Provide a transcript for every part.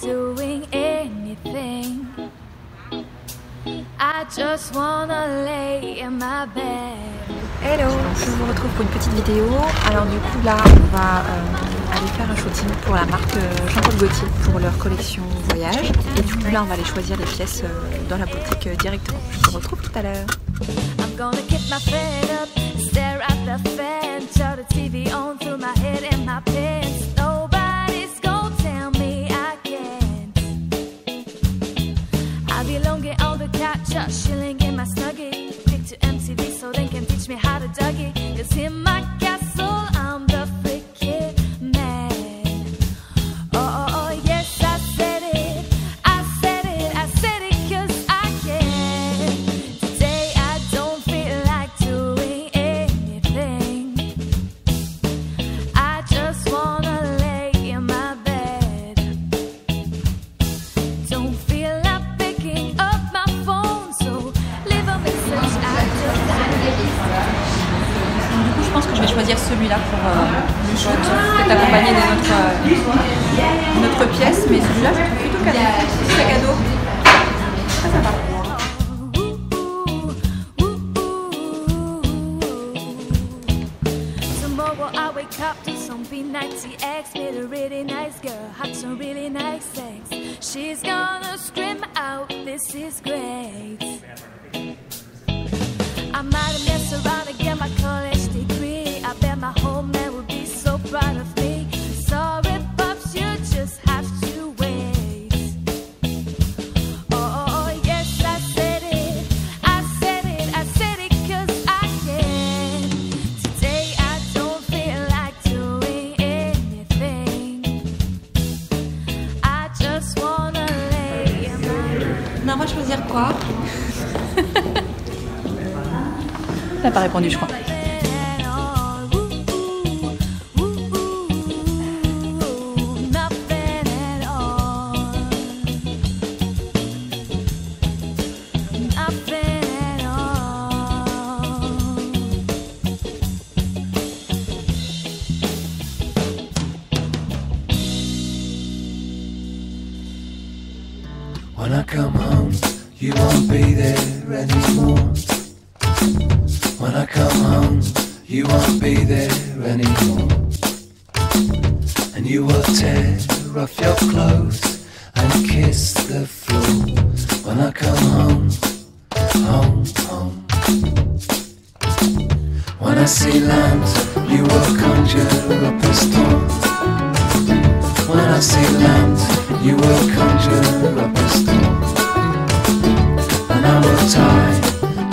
doing anything. I just wanna lay in my bed. Hello, je vous retrouve pour une petite vidéo. Alors du coup là, on va euh, aller faire un shooting pour la marque euh, Jean-Paul Gaultier pour leur collection voyage. Et du coup là, on va aller choisir les pièces euh, dans la boutique euh, directement. Je vous retrouve tout à l'heure. I'm gonna keep my up, stare at the fan, turn the TV on through my head and my pants. shilling I wake up to some B90X Meet a really nice girl, had some really nice sex. She's gonna scream out, this is great. Messed around and get my college degree. I bet my whole man would be so proud of me pas répondu, je crois. When I come home, home, home. When I see land, you will conjure up a storm. When I see land, you will conjure up a storm. And I will tie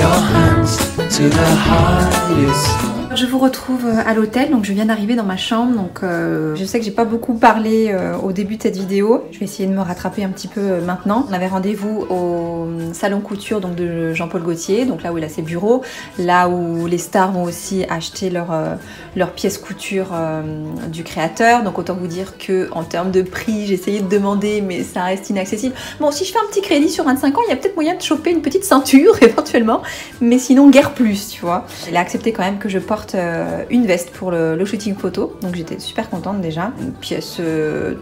your hands to the highest. Je vous retrouve euh, à l'hôtel, donc je viens d'arriver dans ma chambre, donc euh, je sais que j'ai pas beaucoup parlé euh, au début de cette vidéo. Je vais essayer de me rattraper un petit peu maintenant. On avait rendez-vous au salon couture de Jean-Paul Gaultier, donc là où il a ses bureaux, là où les stars vont aussi acheter leurs euh, pièces couture euh, du créateur. Donc autant vous dire que en termes de prix, j'ai essayé de demander, mais ça reste inaccessible. Bon, si je fais un petit crédit sur 25 ans, il y a peut-être moyen de choper une petite ceinture éventuellement, mais sinon guère plus, tu vois. Il a accepté quand même que je porte euh, une veste pour le, le shooting photo, donc j'étais super contente déjà. Une pièce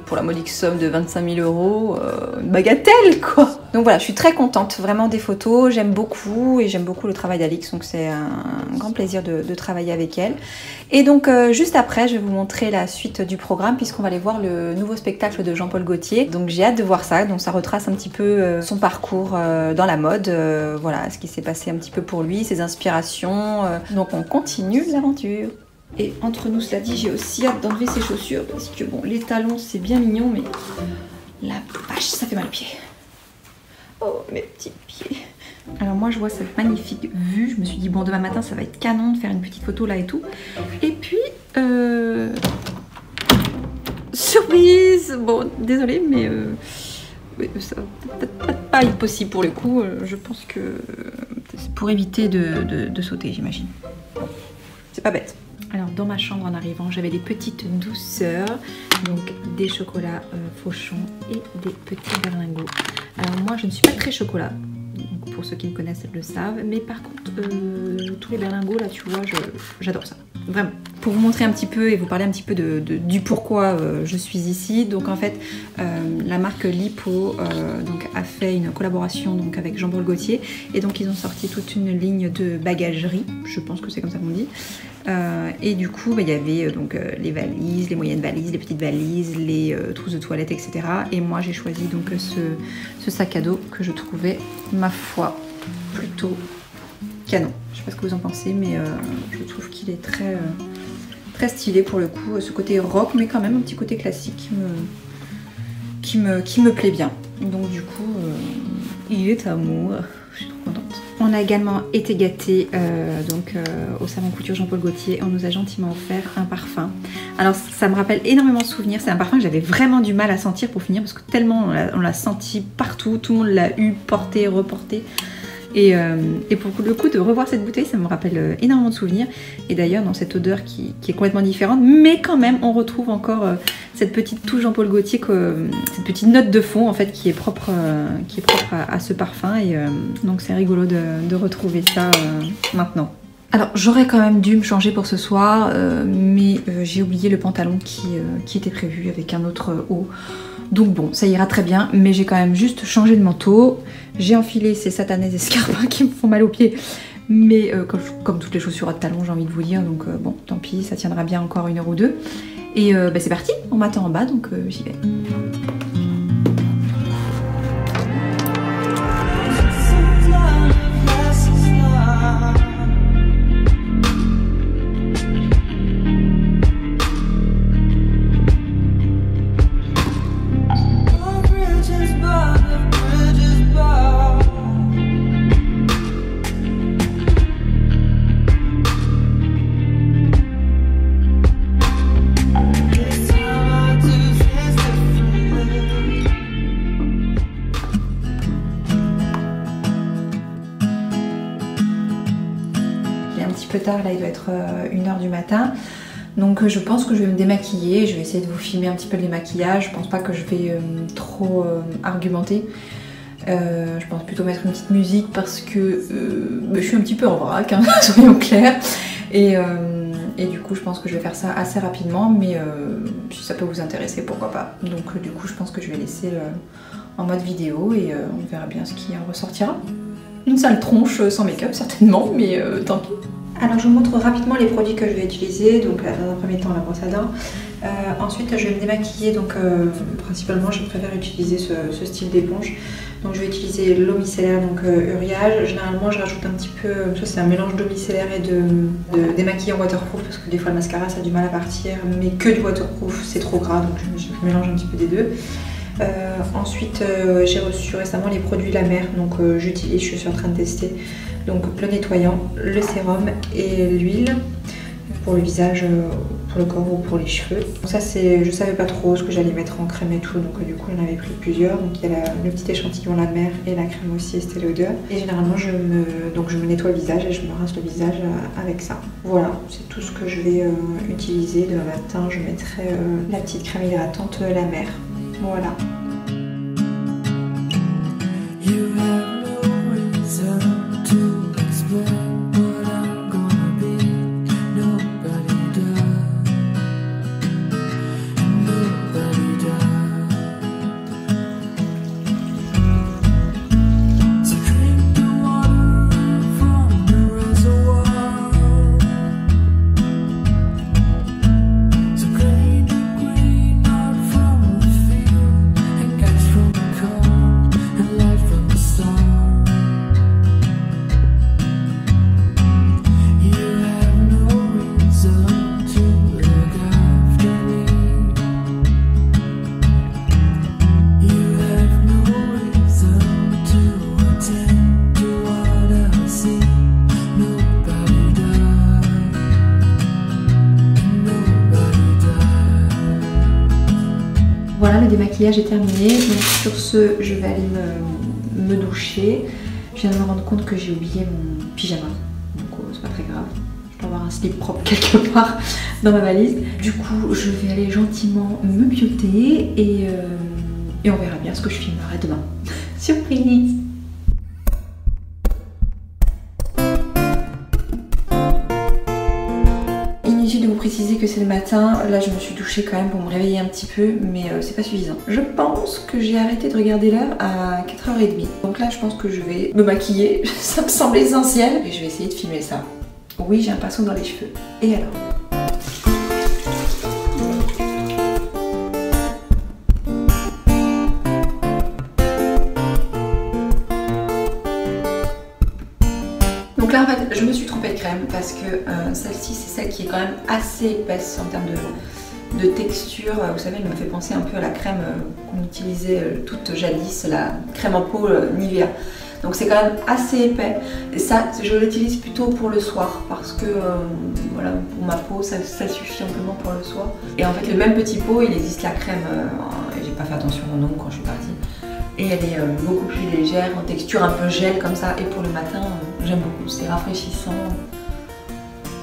pour la modique somme de 25 000 euros, bagatelle quoi. Donc voilà, je suis très contente vraiment des photos, j'aime beaucoup et j'aime beaucoup le travail d'Alix, donc c'est un grand plaisir de, travailler avec elle. Et donc euh, juste après, je vais vous montrer la suite du programme puisqu'on va aller voir le nouveau spectacle de Jean-Paul Gaultier. Donc j'ai hâte de voir ça, donc ça retrace un petit peu euh, son parcours euh, dans la mode, voilà, ce qui s'est passé un petit peu pour lui, ses inspirations. donc on continue l'aventure. Et entre nous, cela dit, j'ai aussi hâte d'enlever ses chaussures parce que bon, les talons c'est bien mignon, mais la vache, ça fait mal aux pieds. Oh, mes petits pieds. Alors moi je vois cette magnifique vue, je me suis dit bon demain matin ça va être canon de faire une petite photo là et tout. Et puis, euh... surprise Bon, désolée mais euh... mais ça pas être possible pour le coup. euh, Je pense que c'est pour éviter de, sauter j'imagine. C'est pas bête. Alors dans ma chambre en arrivant j'avais des petites douceurs, donc des chocolats euh, fauchons et des petits berlingots. Alors moi je ne suis pas très chocolat, donc, pour ceux qui me connaissent le savent, mais par contre euh, tous les berlingots là tu vois j'adore ça. vraiment pour vous montrer un petit peu et vous parler un petit peu du pourquoi euh, je suis ici. Donc en fait, la marque Lipo donc, a fait une collaboration donc, avec Jean-Paul Gaultier et donc ils ont sorti toute une ligne de bagagerie, je pense que c'est comme ça qu'on dit. Euh, et du coup, bah, il y avait euh, donc euh, les valises, les moyennes valises, les petites valises, les trousses de toilette, etc. Et moi, j'ai choisi donc ce, sac à dos que je trouvais, ma foi, plutôt canon. Je sais pas ce que vous en pensez, mais je trouve qu'il est très, très stylé pour le coup. Ce côté rock, mais quand même un petit côté classique qui me, qui me, qui me plaît bien. Donc du coup, il est à moi. On a également été gâtés euh, euh, au salon couture Jean-Paul Gaultier. On nous a gentiment offert un parfum. Alors ça me rappelle énormément de souvenirs. C'est un parfum que j'avais vraiment du mal à sentir pour finir parce que tellement on l'a senti partout. Tout le monde l'a eu, porté, reporté. Et, euh, et pour le coup, de revoir cette bouteille, ça me rappelle euh, énormément de souvenirs. Et d'ailleurs, dans cette odeur qui, est complètement différente, mais quand même, on retrouve encore euh, cette petite touche Jean-Paul Gaultier, cette petite note de fond en fait, qui est propre, qui est propre à, ce parfum. Et donc, c'est rigolo de, retrouver ça maintenant. Alors, j'aurais quand même dû me changer pour ce soir, mais j'ai oublié le pantalon qui, qui était prévu avec un autre haut. Donc bon, ça ira très bien, mais j'ai quand même juste changé de manteau. J'ai enfilé ces satanés escarpins qui me font mal aux pieds. Mais euh, comme, toutes les chaussures à talons, j'ai envie de vous dire, donc euh, bon, tant pis, ça tiendra bien encore une heure ou deux. Et euh, bah, c'est parti, on m'attend en bas, donc j'y vais. Là il doit être 1h du matin. Donc euh, je pense que je vais me démaquiller, je vais essayer de vous filmer un petit peu le démaquillage. Je pense pas que je vais euh, trop euh, argumenter. Euh, je pense plutôt mettre une petite musique parce que euh, je suis un petit peu en vrac, hein, soyons clairs. Et, euh, et du coup je pense que je vais faire ça assez rapidement, mais euh, si ça peut vous intéresser, pourquoi pas. Donc euh, du coup je pense que je vais laisser euh, en mode vidéo et euh, on verra bien ce qui en ressortira. Une sale tronche sans make-up certainement, mais euh, tant pis. Alors je vous montre rapidement les produits que je vais utiliser. Donc là, dans un premier temps la brosse à dents. Euh, ensuite je vais me démaquiller. Donc euh, principalement je préfère utiliser ce, style d'éponge. Donc je vais utiliser l'eau micellaire, donc euh, Uriage. Généralement je rajoute un petit peu, ça c'est un mélange d'eau micellaire et de, de démaquillant waterproof parce que des fois le mascara ça a du mal à partir. Mais que du waterproof c'est trop gras donc je, mélange un petit peu des deux. Euh, ensuite, euh, j'ai reçu récemment les produits La Mer, donc euh, j'utilise, je suis en train de tester. Donc le nettoyant, le sérum et l'huile pour le visage, euh, pour le corps ou pour les cheveux. Donc ça c'est, je savais pas trop ce que j'allais mettre en crème et tout, donc euh, du coup j'en avais pris plusieurs. Donc il y a le petit échantillon La Mer et la crème aussi Estée Lauder. Et généralement je me, donc je me nettoie le visage et je me rince le visage euh, avec ça. Voilà, c'est tout ce que je vais utiliser. Demain matin je mettrai la petite crème hydratante La Mer. Voilà. Voilà, le démaquillage est terminé. Donc sur ce, je vais aller me, doucher. Je viens de me rendre compte que j'ai oublié mon pyjama. Donc euh, c'est pas très grave. Je dois avoir un slip propre quelque part dans ma valise. Du coup, je vais aller gentiment me bioter et, euh, et on verra bien ce que je filmerai demain. Surprise matin. Là, je me suis douchée quand même pour me réveiller un petit peu, mais euh, c'est pas suffisant. Je pense que j'ai arrêté de regarder l'heure à 4h30. Donc là, je pense que je vais me maquiller. ça me semble essentiel. Et je vais essayer de filmer ça. Oui, j'ai un pinceau dans les cheveux. Et alors? Parce que euh, celle-ci c'est celle qui est quand même assez épaisse en termes de, texture. Vous savez elle me fait penser un peu à la crème euh, qu'on utilisait euh, toute jadis, la crème en peau euh, Nivea. Donc c'est quand même assez épais. Et ça je l'utilise plutôt pour le soir parce que euh, voilà pour ma peau ça, ça suffit amplement pour le soir. Et en fait le même petit pot il existe la crème, euh, j'ai pas fait attention au nom quand je suis partie. Et elle est euh, beaucoup plus légère, en texture un peu gel comme ça. Et pour le matin, euh, j'aime beaucoup. C'est rafraîchissant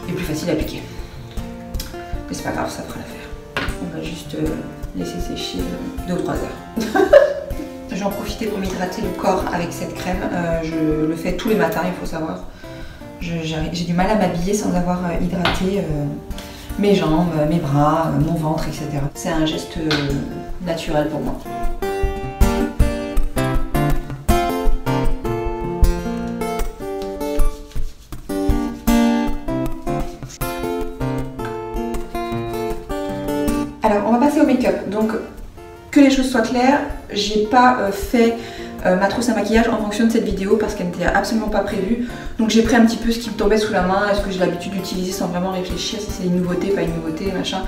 et plus facile à appliquer. Mais c'est pas grave, ça fera l'affaire. On va juste euh, laisser sécher 2 ou 3 heures. J'en profitais pour m'hydrater le corps avec cette crème. Euh, je le fais tous les matins, il faut savoir. J'ai du mal à m'habiller sans avoir euh, hydraté euh, mes jambes, euh, mes bras, euh, mon ventre, etc. C'est un geste euh, naturel pour moi. Que les choses soient claires, j'ai pas euh, fait euh, ma trousse à maquillage en fonction de cette vidéo parce qu'elle n'était absolument pas prévue. Donc, j'ai pris un petit peu ce qui me tombait sous la main, est-ce que j'ai l'habitude d'utiliser sans vraiment réfléchir si c'est une nouveauté, pas une nouveauté, machin.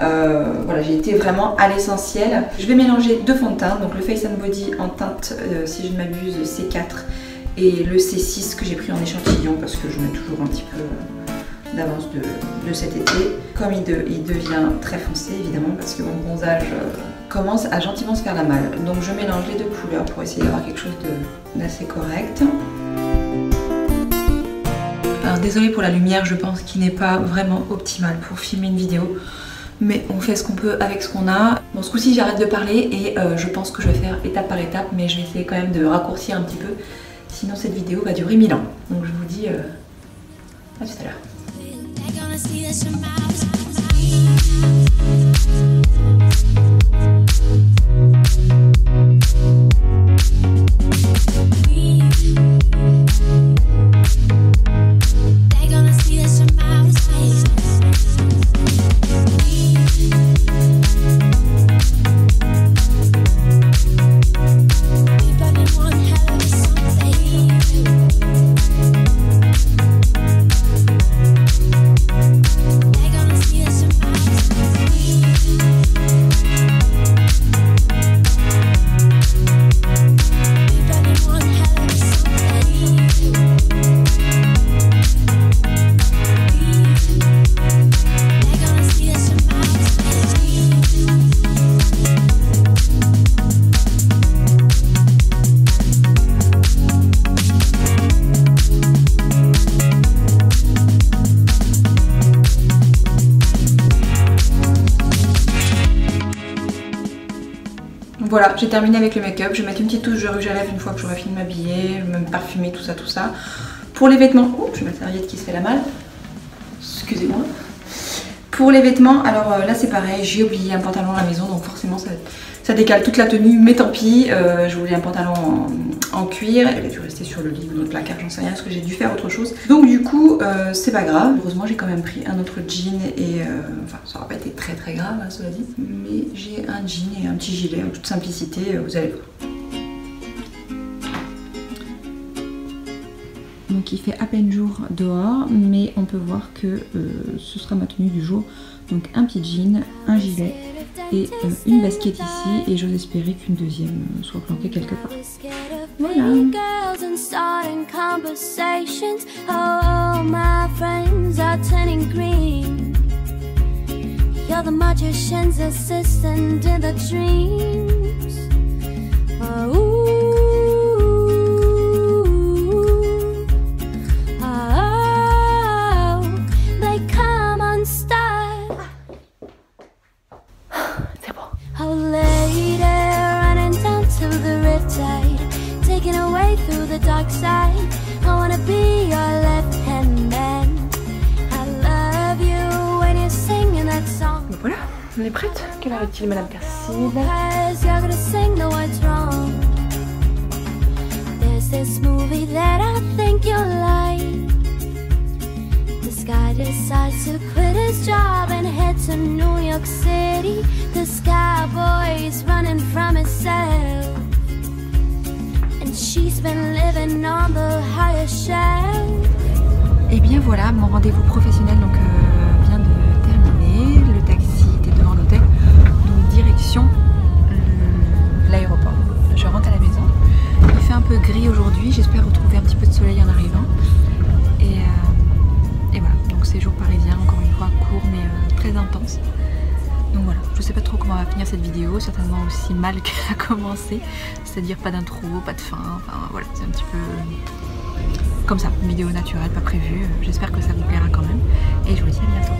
Euh, voilà, j'ai été vraiment à l'essentiel. Je vais mélanger deux fonds de teint, donc le Face and Body en teinte, si je ne m'abuse, C4 et le C6 que j'ai pris en échantillon parce que je mets toujours un petit peu d'avance de, cet été. Comme il, il devient très foncé évidemment parce que mon bronzage commence à gentiment se faire la malle. Donc je mélange les deux couleurs pour essayer d'avoir quelque chose d'assez correct. Alors désolée pour la lumière, je pense qu'il n'est pas vraiment optimal pour filmer une vidéo. Mais on fait ce qu'on peut avec ce qu'on a. Bon, ce coup-ci, j'arrête de parler et euh, je pense que je vais faire étape par étape, mais je vais essayer quand même de raccourcir un petit peu. Sinon, cette vidéo va durer 1000 ans. Donc, je vous dis euh, à tout à l'heure. J'ai terminé avec le make-up. Je vais mettre une petite touche de rouge à lèvres une fois que j'aurai fini de m'habiller, me parfumer, tout ça, tout ça. Pour les vêtements, oh, je vais mettre la serviette qui se fait la malle. Excusez-moi. Pour les vêtements, alors euh, là c'est pareil, j'ai oublié un pantalon à la maison, donc forcément ça, ça décale toute la tenue, mais tant pis. Euh, je voulais un pantalon en, cuir, il a dû rester sur le lit ou dans le placard, j'en sais rien, parce que j'ai dû faire autre chose. Donc du coup, euh, c'est pas grave. Heureusement, j'ai quand même pris un autre jean et euh, enfin, ça aurait pas été très très grave, hein, cela dit. Mais j'ai un jean et un petit gilet en toute simplicité, vous allez voir. Donc il fait à peine jour dehors, mais on peut voir que ce sera ma tenue du jour. Donc un petit jean, un gilet et euh, une basket ici. Et j'ose espérer qu'une deuxième soit planquée quelque part. Voilà. New York City. Cowboy's running from. And she's been living on the. Et Eh bien voilà, mon rendez-vous professionnel donc, euh, vient de terminer. Le taxi était devant l'hôtel. Donc direction l'aéroport. Je rentre à la maison. Il fait un peu gris aujourd'hui. J'espère retrouver certainement aussi mal qu'elle a commencé, c'est-à-dire pas d'intro, pas de fin, enfin voilà, c'est un petit peu comme ça, vidéo naturelle, pas prévue, j'espère que ça vous plaira quand même, et je vous dis à bientôt.